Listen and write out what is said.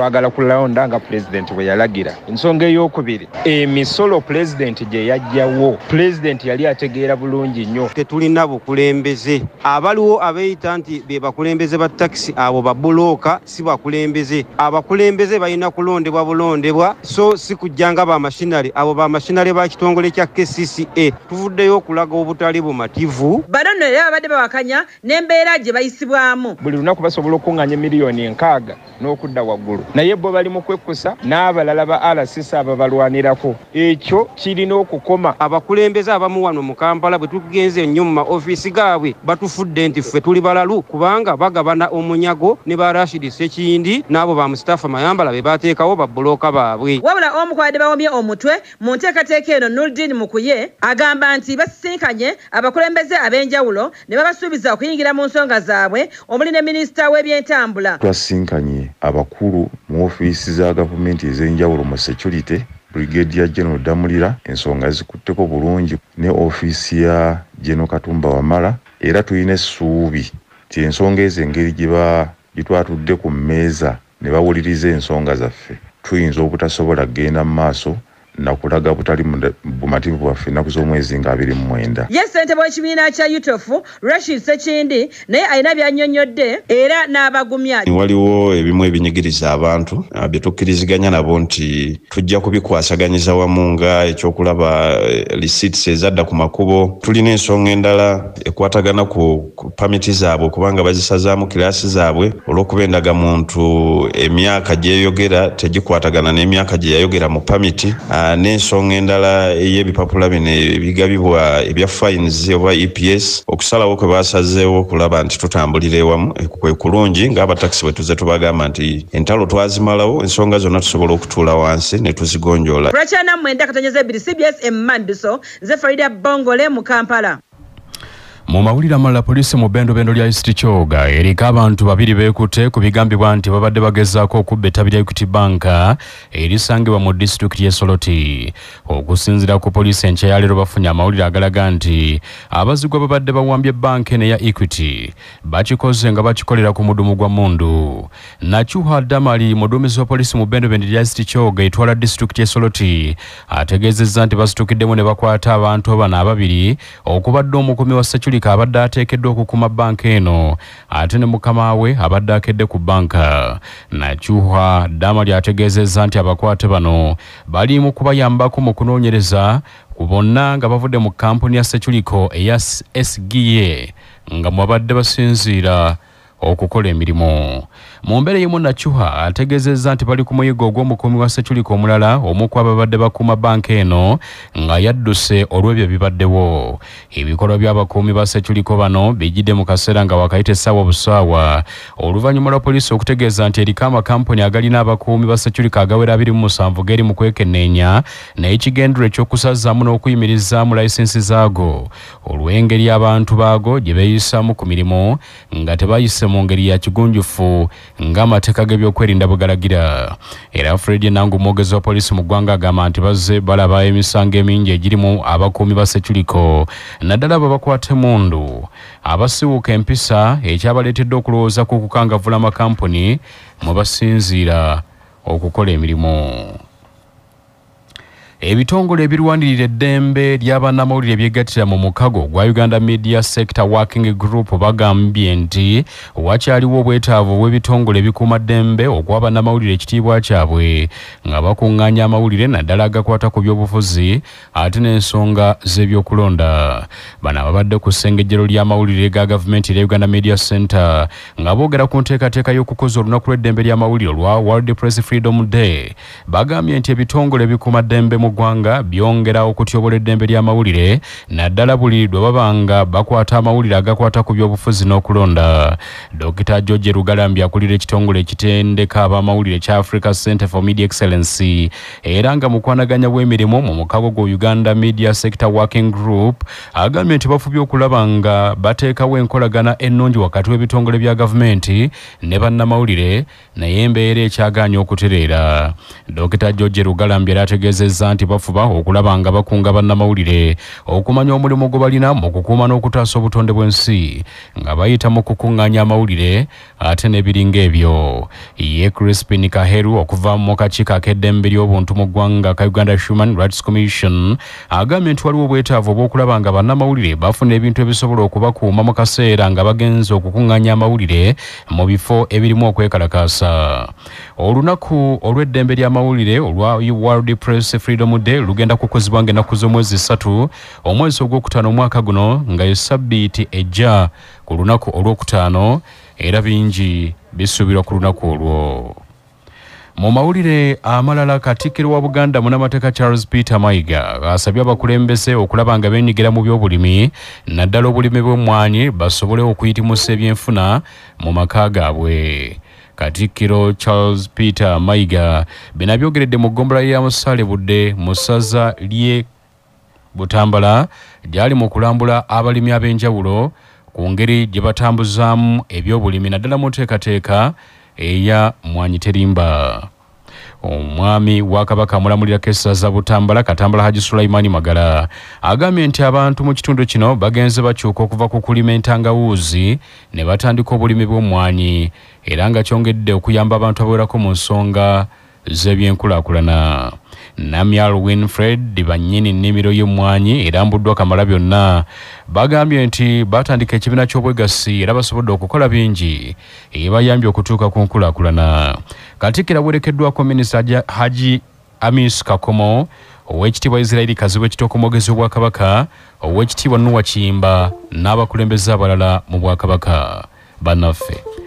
twagala kulawunda nga pulezidenti bwe yalagira. Ensonga ey'okubiri emisolo pulezidenti gye yajjawo pulezidenti yali ategeera bulungi nnyo. Tetulina bukulembeze. Abaliwo abeeyita nti be bakulembeze ba takisi abo babulooka si bakulembeze. Abakulembeze balina kulondebwa bulondebwa so si kujja nga bamashinale abo bamashinale ba kitongole kya kcca tuvuddeyo okulaga obutali bumativu. Bano nno era babadde bawakanya n'embeera gye bayisibwamu. Buli lunaku basobola okuŋŋanya miliyoni enkaaga n'okudda waggulu naye bo bali mu kwekkusa n'abalala ba rcc ababalwanirako. Ekyo kirina okukoma. Abakulembeze abamu wano mu kampala bwe tugenze ennyo mu maofiisi gaabwe batufudde nti ffe tuli balalu kubanga bagabana omunyago ne ba rashidi sekindi n'abo ba mustapha mayambala be bateekawo babbulooka baabwe. Wabula omu kwabadde bawomye omutwe mu nteekateeka eno nurdin mukuye agamba nti basisinkanye abakulembeze ab'enjawulo ne babasuubiza okuyingira mu nsonga zaabwe omuli ne minisita w'ebyentambula twasinkanye abakulu mu ofiisi za gavumenti ez'enjawulo mu security brigadier general damulira ensonga zikutteko bulungi ne ofiisi ya general katumba wamala era tulina essuubi ti ensonga ezo engeri gye twatudde ku mmeeza ne bawuliriza ensonga zaffe. Tuyinza obutasobola kgenda mu maaso nakulaga butali bumativu bwaffe ennaku z'omwezi nga abiri mu mwenda. Ye ssentebe w'ekibiina kya utofu rashid sekindi naye alina by'annyonnyodde era n'abagumya. Waliwo ebimu ebinyigiriza abantu ah, bye tukkiriziganya nabo nti tujja kubikwasaganyiza wamu nga ekyokulaba receipts ezadda ku makubo. Tulina ensonga endala ekwatagana ku pamiti zaabwe kubanga bazisazaamu kiraasi zaabwe. Olw'okuba endagamuntu emyaka gyeyogera tegikwatagana n'emyaka gye yayogera mu pamiti Ah, n'ensonga endala ey'ebipapula bino ebigabibwa ebya fines oba eps okusalawo kwe basazeewo okulaba nti tutambulira ewamu eh, kwe kulungi ng'abatakisi bwe tuze tubagamba nti entalo twazimalawo ensonga zonna tusobola okutuula wansi ne tuzigonjoola. Lwakyana mwenda katonyeza ebiri cbs emmanduso nze farida bongole mu kampala mu mawulire amalala poliisi mu bbendobendo lya east kyoga eriko abantu babiri beekutte ku bigambibwa nti babadde bagezaako okubba ettabi lya equity banka erisangibwa mu disitulikiti y'e soloti okusinziira ku poliisi enkya ya leero bafunye amawulire agalaga nti abazigwa babadde bawambye banka eno eya equity. Bakikoze nga bakikolera ku mudumu gwa mundu nakyuha damali muduumizi wa poliisi mu bbendobendo lya east kyoga etwala disitulikiti y'e soloti ategeezezza nti basitukiddemu ne bakwata abantu bano ababiri okubadde omukumi wa security abadde ateekeddwa okukuuma banka eno ate ne mukama we abadde akedde ku banka nakyuha damali ategeezezza nti abakwate bano bali mu kubayambako mu kunoonyereza ku bonna nga bavudde mu kampuni ya seculico eya sga nga mwabadde basinziira okukola emirimu. Mu mbeera y'emu nakyuha ategeezezza nti bali ku muyigo ogw'omukuumi wa seculico omulala omu ku ababadde bakuuma banka eno nga yadduse olw'ebyo bibaddewo. Ebikolwa by'abakuumi ba seculico bano bijjidde mu kaseera nga wakayita essaawa obusaawa oluvannyuma lwa poliisi okutegeeza nti eriko amakampuni agalina abakuumi ba seculico agawera abiri mu musanvu geri mu kwekenneenya naye ekigendero eky'okusazaamu n'okuyimirizaamu layisinsi zaago. Olw'engeri abantu baago gye beeyisaamu ku mirimu nga tebayise mu ngeri ya kigunjufu ng'amateeka g'ebyokwerinda bwe galagira era fred nangu omwogezi wa poliisi mu ggwanga agamba nti bazze balaba emisango emingi egirimu abakuumi ba seculico naddala abo bakwata emundu abasiwuka empisa ekyabaleetedde okulowooza ku kukangavvula amakampuni mwe basinziira okukola emirimu ebitongole ebirwanirira eddembe ly'abannamawulire ebyegattira mu mukago gwa uganda media sector working group bagambye nti wakyaliwo obwetaavu obw'ebitongole ebikuuma ddembe okuwa bannamawulire ekitiibwa kyabwe nga bakuŋŋaanya amawulire naddala agakwata ku byobufuzi ate n'ensonga z'ebyokulonda. Bano ababadde ku ssengejjero ly'amawulire ga gavumenti erya uganda media center nga boogera ku nteekateeka y'okukoza olunaku lw'eddembe ly'amawulire olwa world press freedom day. Bagambye nti ebitongole ebikuuma ddembe mu ggwanga byongera okutyobola eddembe ly'amawulire naddala buli lwe baba nga bakwata amawulire agakwata ku byobufuzi n'okulonda. Dr george rugalambye akulira ekitongole ekitendeka ab'amawulire kya africa center for media excellency era nga mu kwanaganya bw'emirimu mu mukago gwa uganda media sector working group agambye nti bafubye okulaba nga bateekawo enkolagana ennungi wakati w'ebitongole bya gavumenti ne bannamawulire naye embeera ekyagaanya okutereera. Dr george rugalambye era ategeezezza nti nti bafuba okulaba nga bakunga bannamawulire okumanya omulimu gwe balina mu kukuuma n'okutaasa obutonde bw'ensi nga bayita mu kukuŋŋaanya amawulire ate n'ebiringa ebyo. Ye crispin kaheru okuva mu kakiiko ak'eddembe ly'obuntu mu ggwanga ka uganda human rights commission agambye nti waliwo obwetaavu obw'okulaba nga bannamawulire bafuna ebintu ebisobola okubakuuma mu kaseera nga bagenze okukuŋŋaanya amawulire mu bifo ebirimu okwekalakaasa. Olunaku olw'eddembe ly'amawulire olwa world press freedom day lugenda kukozibwa nga ennaku z'omwezi ssatu omwezi ogwokutaano omwaka guno nga ye sabbiiti ejja ku lunaku olwokutaano era bingi bisuubirwa ku lunaku olwo. Mu mawulire amalala katikkiro wa buganda munamateeka charles peter mayiga asabye abakulembeze okulaba nga beenyigira mu by'obulimi naddala obulimi bw'emmwanyi basobole okuyitimusa ebyenfuna mu maka gaabwe katikkiro charles peter mayiga. Bino abyogeredde mu ggombolola ya musaale budde mu ssaza lye butambala gyali mu kulambula abalimi ab'enjawulo ku ngeri gye batambuzaamu ebyobulimi naddala mu nteekateeka eya mwanyi terimba omwami wa kabaka amulamulirako essaza butambala katambala haji sulaimani magala agambye nti abantu mu kitundu kino bagenze bakyuka okuva ku kulima entangawuuzi ne batandika obulimi bw'omwanyi era nga kyongedde okuyamba abantu abawerako mu nsonga z'ebyenkulaakulana namyal winfred bannyini nnimiro y'emmwanyi erambuddwa kamala byonna. Bagambye nti batandika ekibiina ky'obwegassi era basobodde okukola bingi. Ebayambye okutuuka ku nkulaakulana. Katikkiro awerekeddwako minisita haji amis kakomo owekitiibwa isirairi kazibu ekitooka omwogezi w'obwakabaka owekitiibwa nuwa kiyimba n'abakulembeze abalala mu bwakabaka. Bannaffe